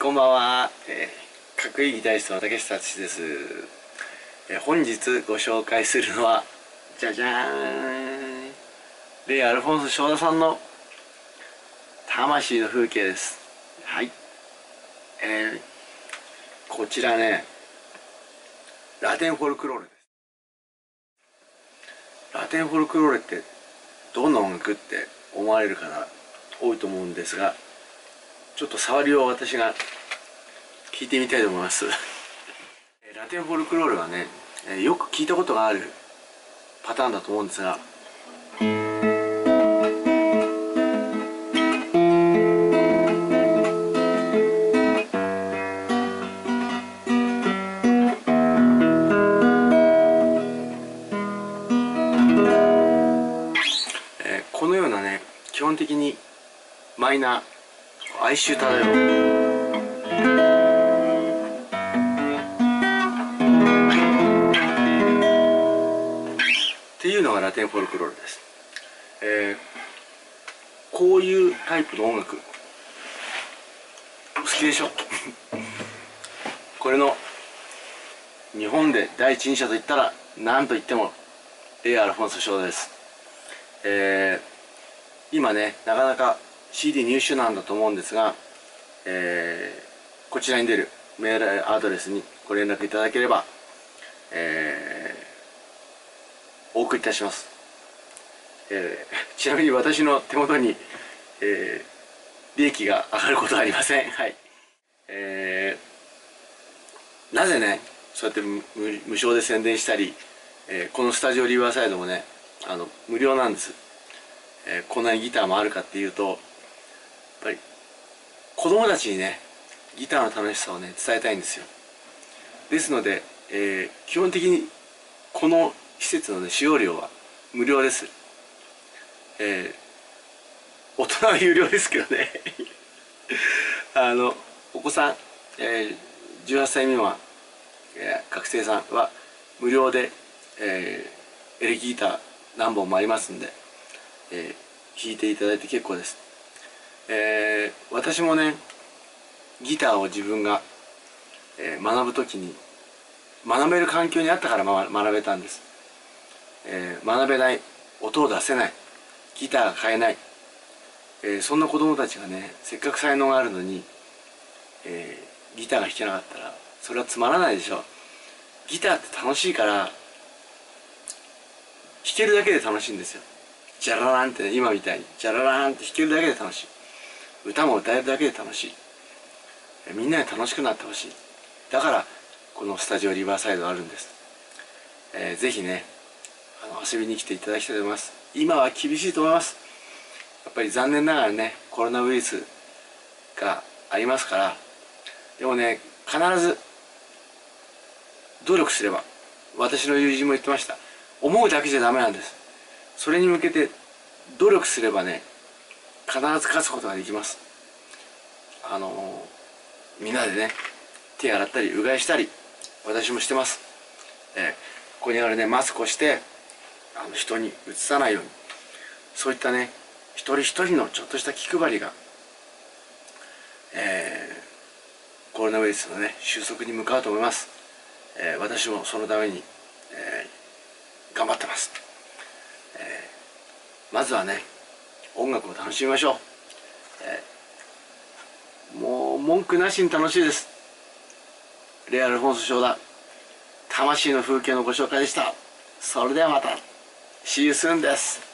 こんばんは、えー、かっこいいギタリストの竹下敦です、えー、本日ご紹介するのはじゃじゃーん。レイ・アルフォンス翔太さんの魂の風景です。はい。えー、こちらねラテンフォルクローレです。ラテンフォルクローレってどんな音楽って思われる方多いと思うんですがちょっと触りを私が聞いてみたいと思います。ラテンフォルクロールはねよく聞いたことがあるパターンだと思うんですが。このようなね基本的にマイナー哀愁漂う。っていうのがラテンフォルクロールです、えー、こういうタイプの音楽。好きでしょ？これの日本で第一人者といったら何と言ってもレイ・アルフォンソ・ショーです、えー、今ねなかなか CD 入手なんだと思うんですが、えー、こちらに出るメールアドレスにご連絡いただければ、えー、お送りいたします、えー、ちなみに私の手元に、えー、利益が上がることはありません。はい。えー、なぜねそうやって無無償で宣伝したり、えー、このスタジオリバーサイドもねあの無料なんです、えー、こんなにギターもあるかっていうとぱり子供たちにねギターの楽しさをね伝えたいんですよ。ですので、えー、基本的にこの施設の、ね、使用料は無料です。えー、大人は有料ですけどね。あのお子さん、えー、18歳未満、えー、学生さんは無料で、えー、エレキギター何本もありますんで、えー、弾いていただいて結構です。えー、私もねギターを自分が、えー、学ぶ時に学べる環境にあったから、ま、学べたんです、えー、学べない音を出せないギターが買えない、えー、そんな子供たちがねせっかく才能があるのに、えー、ギターが弾けなかったらそれはつまらないでしょ。ギターって楽しいから弾けるだけで楽しいんですよ。ジャラランって、ね、今みたいにジャラランって弾けるだけで楽しい。歌も歌えるだけで楽しい。みんなで楽しくなってほしい。だからこのスタジオリバーサイドあるんです、えー、ぜひねあの遊びに来ていただきたいと思います。今は厳しいと思います。やっぱり残念ながらねコロナウイルスがありますからでもね必ず努力すれば私の友人も言ってました。思うだけじゃダメなんです。それに向けて努力すればね必ず勝つことができます。あのみんなでね手洗ったりうがいしたり私もしてます、えー、ここにあるねマスクをしてあの人にうつさないように。そういったね一人一人のちょっとした気配りが、えー、コロナウイルスのね収束に向かうと思います、えー、私もそのために、えー、頑張ってます、えまずはね音楽を楽しみましょう、えー、もう文句なしに楽しいです。レアルフォンス商談魂の風景のご紹介でした。それではまた。See you soon です。